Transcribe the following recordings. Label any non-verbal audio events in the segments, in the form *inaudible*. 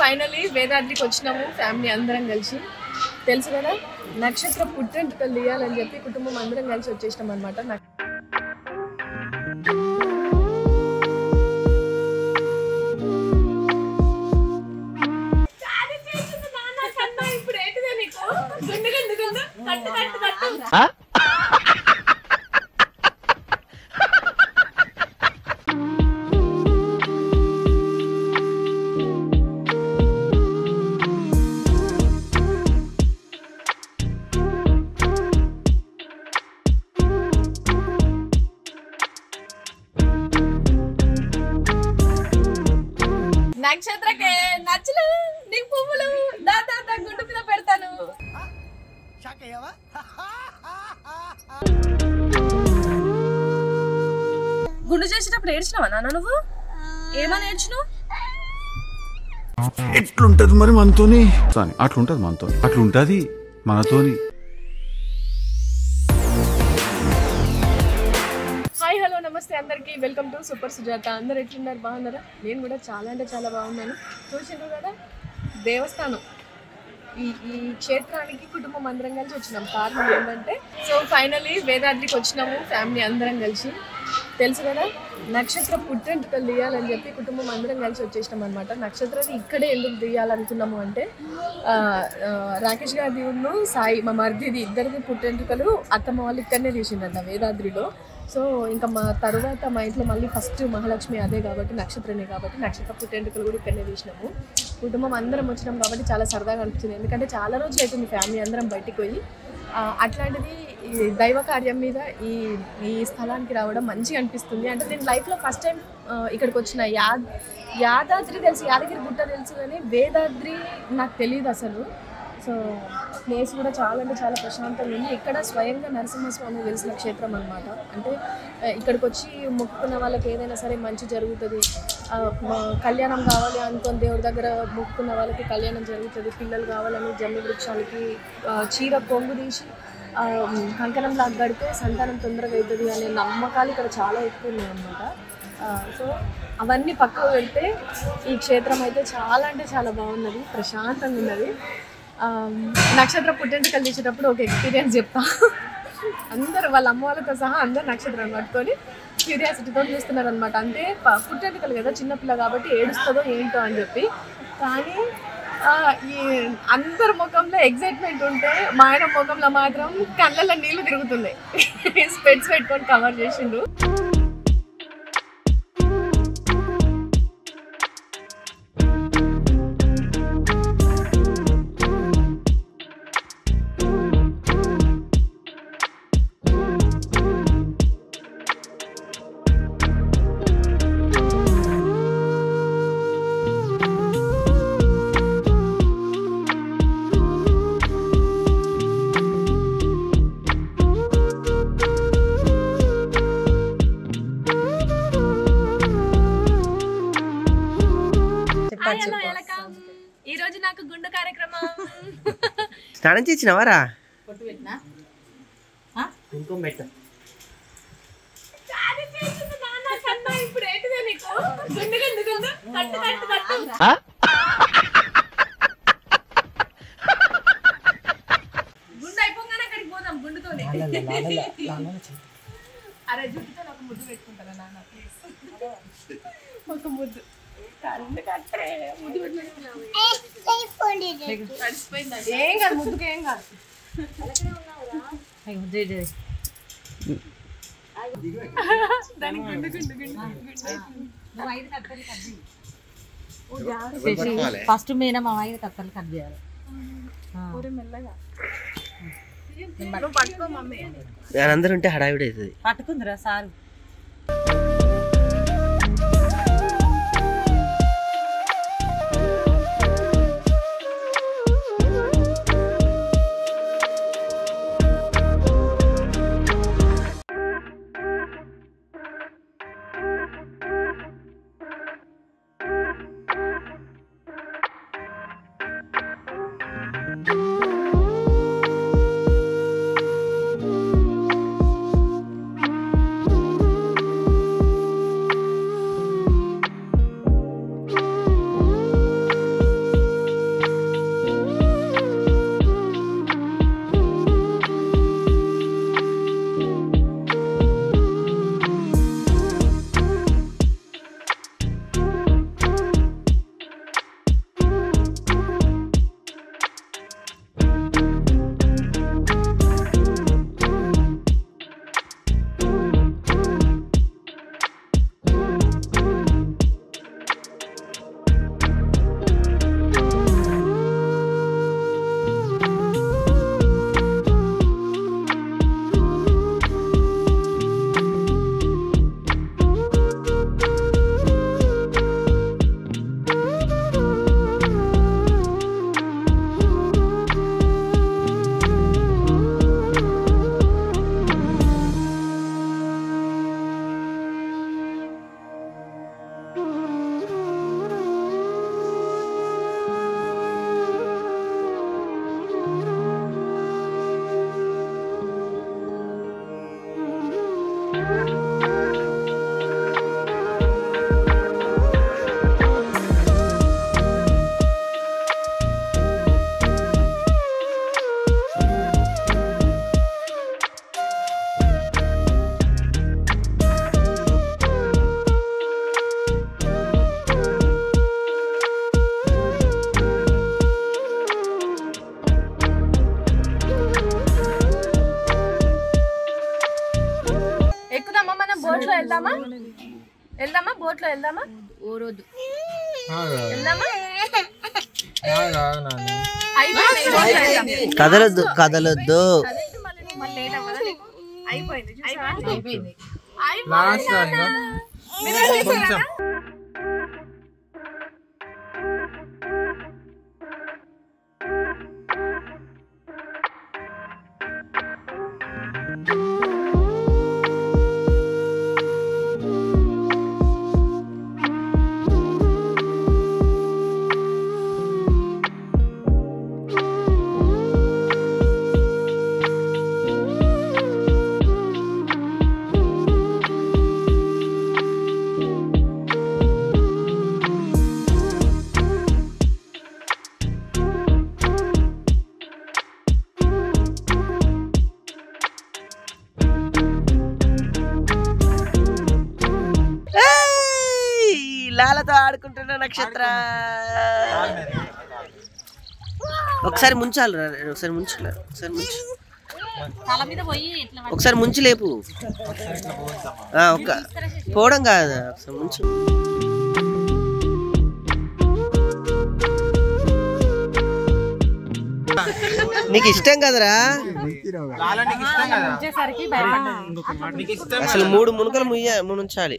Finally వేదాద్రికి వచ్చినాము family అందరం కలిసి. తెలుసు కదా నక్షత్ర పుట్టెంటుకలు తీయాలని చెప్పి కుటుంబం అందరం కలిసి వచ్చేసినాం అనమాట ఇప్పుడు నక్షత్రకే నచ్చలు నీకు పువ్వులు దా దా దా గుండు మీద పెడతాను. గుండు చేసేటప్పుడు ఏడ్చినావా నాన్న నువ్వు? ఏమని ఏడ్చినావు? ఎట్లుంటది మరి మనతోని? అట్లుంటది మనతో అట్లుంటది మనతోని. నమస్తే అందరికీ. Welcome to super Sujatha. అందరు ఎట్లున్నారు? బాగున్నారా? నేను కూడా చాలా అంటే చాలా బాగున్నాను. చూసిండ్రు కదా? దేవస్థానం. ఈ ఈ క్షేత్రానికి కుటుంబం అందరం కలిసి వచ్చినాం. కారణం ఏంటంటే సో ఫైనలీ వేదాద్రికి వచ్చినాము ఫ్యామిలీ అందరం కలిసి. తెలుసు కదా? నక్షత్ర పుట్టెంటుకలు తీయాలని చెప్పి కుటుంబం అందరం కలిసి వచ్చేసినాం అనమాట నక్షత్రాన్ని ఇక్కడే ఎందుకు తీయాలనుకున్నాము అంటే రాకేష్ గారి ఉన్న సాయి మా మరిదిది ఇద్దరిది పుట్టెంటుకలు అత్తమ్మ వాళ్ళు ఇక్కడనే తీసిండంట వేదాద్రిలో. సో ఇంకా మా తర్వాత మా ఇంట్లో మళ్ళీ ఫస్ట్ మహాలక్ష్మి అదే కాబట్టి నక్షత్రమే కాబట్టి నక్షత్ర పుట్టెంటుకలు కూడా ఇక్కడనే తీసినాము. కుటుంబం అందరం వచ్చినాం కాబట్టి చాలా సరదాగా అనిపించింది. ఎందుకంటే చాలా రోజులు అవుతుంది ఫ్యామిలీ అందరం బయటికి పోయి. అట్లాంటిది దైవ కార్యం మీద ఈ ఈ స్థలానికి రావడం మంచిగా అనిపిస్తుంది. అంటే నేను లైఫ్లో ఫస్ట్ టైం ఇక్కడికి వచ్చిన యాద్ యాదాద్రి తెలుసు యాదగిరి గుట్ట తెలుసు కానీ వేదాద్రి నాకు తెలియదు అసలు. సో ప్లేస్ కూడా చాలా అంటే చాలా ప్రశాంతంగా ఉంది. ఇక్కడ స్వయంగా నరసింహస్వామి వెలిసిన క్షేత్రం అనమాట అంటే ఇక్కడికి వచ్చి మొక్కుకున్న వాళ్ళకి ఏదైనా సరే మంచి జరుగుతుంది. కళ్యాణం కావాలి అనుకుని దేవుడి దగ్గర మొక్కుకున్న వాళ్ళకి కళ్యాణం జరుగుతుంది. పిల్లలు కావాలని జమ్మి వృక్షాలకి చీర కొంగు తీసి కంకణం లాగా గడితే సంతానం తొందరగా అవుతుంది అనే నమ్మకాలు ఇక్కడ చాలా ఎక్కువ ఉన్నాయి అన్నమాట. సో అవన్నీ పక్కకు పెడితే ఈ క్షేత్రం అయితే చాలా అంటే చాలా బాగున్నది. ప్రశాంతంగా ఉన్నది. నక్షత్ర పుట్టెంటుకలు తీసేటప్పుడు ఒక ఎక్స్పీరియన్స్ చెప్తా. అందరు వాళ్ళ అమ్మ వాళ్ళతో సహా అందరు నక్షత్రాన్ని పట్టుకొని క్యూరియాసిటీతో చూస్తున్నారు అనమాట అంటే ప- పుట్టెంటుకలు కదా చిన్నపిల్ల కాబట్టి ఏడుస్తుందో ఏంటో అని చెప్పి. కానీ ఈ అందరి ముఖంలో ఎగ్జైట్మెంట్ ఉంటే మా ఆయన ముఖంలో మాత్రం కళ్ళల్లో నీళ్ళు తిరుగుతున్నాయి. *laughs* స్పెట్స్ పెట్టుకొని కవర్ చేసిండు. స్నానం చేసినవారా? ఇంకో ఇప్పుడు ఏంటిదే నీకు గుండు గుండు గుండు కట్టు కట్టు కట్టు గుండు అయిపోగానే అక్కడికి పోదాం గుండుతోనే అరే జుట్టుతో ఒక ముద్దు పెట్టుకుంటారా నాన్న ప్లీజ్ ఒక ముద్దు కళ్ళు కట్టరే ముద్దు పెట్టుకుంటున్నావు తడిసిపోయిందండి ఏం కాదు ముద్దుకు ఏం కాదు. దానికి గుండు గుండు గుండు ఫస్ట్ మీద మా ఐదు కత్తలు కట్ చేయాలి. అందరు ఉంటే హడావిడి అవుతుంది పట్టుకుందిరా సారు. వెళ్దామా? వెళ్దామా? బోట్లో వెళ్దామా? ఓ రోజు కదలొద్దు కదలొద్దు. అయిపోయింది అయిపోయింది. అయిపోయింది మీరు ready చేశారా? ఏయ్! లాలతో ఆడుకుంటున్న నక్షత్ర. ఒకసారి ముంచాలి ఒకసారి ముంచులే ఒకసారి ముంచు. ఒకసారి ముంచి లేపు. ఆ, ఒక పోవడం కాదు ఒకసారి ముంచు. నీకు ఇష్టం కదరా? అసలు మూడు మునుకలు ముయ్య మునుంచాలి.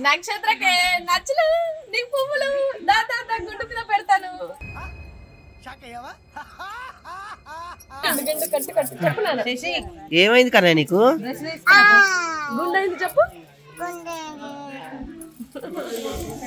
నక్షత్రకే నచ్చలు నీకు పువ్వులు దా దా దా గుండు మీద పెడతాను. గండు గండు కట్టు కట్టు చెప్పు నాన్న. చేసి ఏమైంది కన్నా నీకు? డ్రెస్ వేసుకున్నా గుండు అయింది చెప్పు.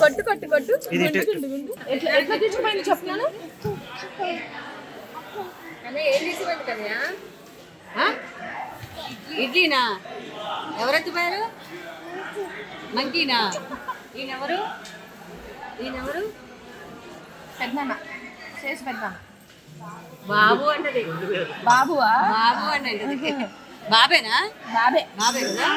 కొట్టు కొట్టు కొట్టు. ఇది గుండు ఇటు- గుండు గుండు. ఎట్లా ఎట్లా తెచ్చిపోయింది చెప్తున్నాను ఏం తీసుకుపోయింది కదా ఇడ్లీనా? ఎవరెత్తిపోయారు? మంకీనా? ఈయనెవరు? ఈయనెవరు? పెద్దనాన్న చేసి పెద్దాం బాబు అంటది బాబువా? బాబు అంటది బాబేనా? బాబే. బాబే కదా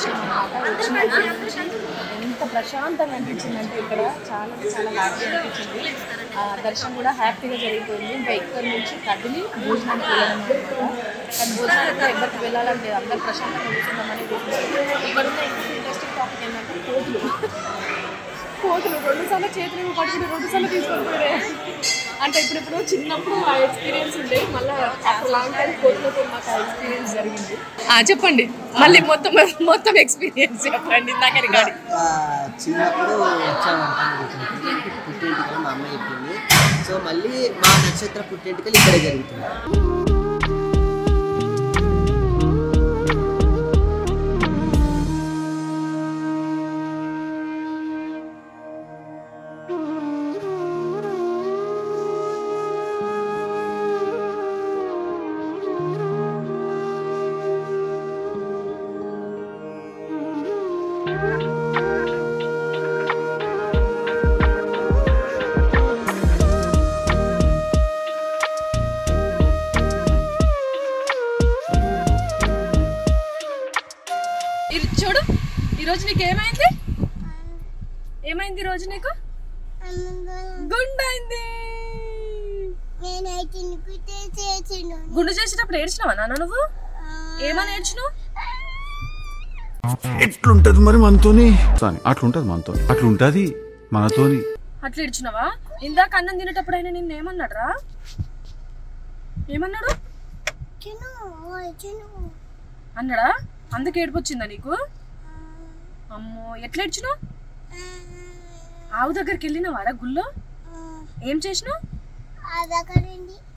వేదానికి వచ్చాం అనమాట వచ్చిన ఎంత ప్రశాంతంగా అనిపించింది అంటే ఇక్కడ చాలా చాలా హ్యాపీగా అనిపించింది. దర్శనం కూడా హ్యాపీగా జరిగిపోయింది. ఇంకా ఇక్కడ నుంచి కదిలి భోజనానికి వెళ్ళడం అనమాట కానీ భోజనానికి ఎవరికి వెళ్ళాలంటే అందరు ప్రశాంతంగా కూర్చుందామని ఇక్కడ ఉన్న ఇంట్రెస్టింగ్ టాపిక్ ఏంటంటే కోతులు. కోతులు రెండుసార్లు చేతులు పట్టుకుని రెండుసార్లు తీసుకొని పోయారు అంటే ఇప్పుడు ఇప్పుడు చిన్నప్పుడు ఆ ఎక్స్పీరియన్స్ ఉండే మళ్ళీ లాంగ్ టైం మాకు ఆ ఎక్స్పీరియన్స్ జరిగింది. చెప్పండి. మళ్ళీ మొత్తం మొత్తం ఎక్స్పీరియన్స్ చెప్పండి ఇందాక రికార్డు ఆ, చిన్నప్పుడు పుట్టింటికలు మా అమ్మ చెప్పింది. సో మళ్ళీ మా నక్షత్ర పుట్టింటికలు ఇక్కడే జరుగుతుంది. ఈరోజు నీకు ఏమైంది? ఏమైంది ఈరోజు నీకు? గుండైంది. గుండు చేసేటప్పుడు ఏడ్చినావా నాన్న నువ్వు? ఏమని ఏడ్చినావు? ఎట్లుంటది మరి మనతోని? అట్లుంటది మనతోని. అట్లుంటది మనతోని. అట్లా ఇచ్చినావా ఇందాక అన్నం తినేటప్పుడు ఆయన నిన్ను ఏమన్నాడు? రా ఏమన్నాడు అన్నాడా? అందుకు ఏడుపు వచ్చిందా నీకు? అమ్మో ఎట్లా ఏడ్చినావు? ఆవు దగ్గరికి వెళ్ళినావారా గుళ్ళో? ఏం చేసినావు?